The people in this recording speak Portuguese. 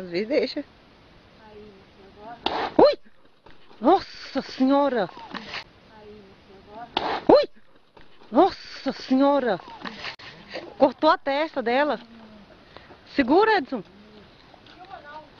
Às vezes deixa. Aí, agora. Ui! Nossa senhora! Aí, agora. Ui! Nossa senhora! Cortou a testa dela. Segura, Edson.